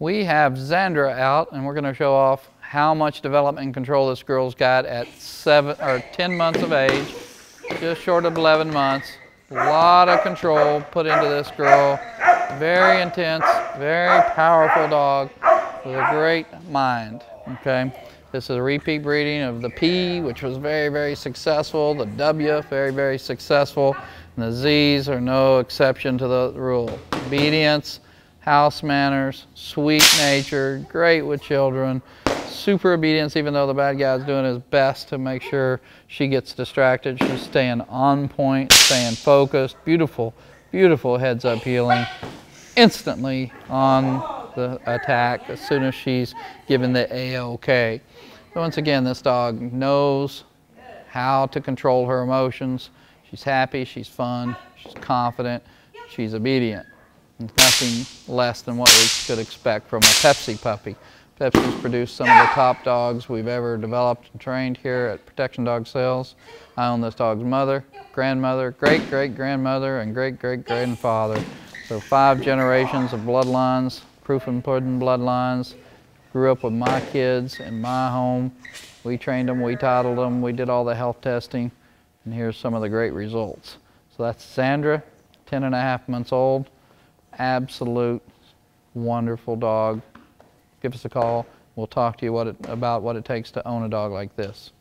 We have Zandra out and we're going to show off how much development and control this girl's got at seven or 10 months of age, just short of 11 months. A lot of control put into this girl. Very intense, very powerful dog with a great mind, okay? This is a repeat breeding of the P, which was very, very successful, the W, very, very successful, and the Z's are no exception to the rule. Obedience, house manners, sweet nature, great with children, super obedience even though the bad guy's doing his best to make sure she gets distracted. She's staying on point, staying focused, beautiful, beautiful heads up heeling. instantly on the attack as soon as she's given the A-OK. Once again, this dog knows how to control her emotions. She's happy, she's fun, she's confident, she's obedient nothing less than what we could expect from a Pepsi puppy. Pepsi's produced some of the top dogs we've ever developed and trained here at Protection Dog Sales. I own this dog's mother, grandmother, great-great-grandmother, and great-great-grandfather. So five generations of bloodlines, Prufenpuden bloodlines. Grew up with my kids in my home. We trained them, we titled them, we did all the health testing, and here's some of the great results. So that's Zandra, 10 and a half months old absolute wonderful dog. Give us a call. We'll talk to you what it, about what it takes to own a dog like this.